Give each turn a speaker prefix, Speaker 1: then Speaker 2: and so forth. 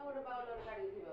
Speaker 1: ওর বাউলার গাড়ি দিবা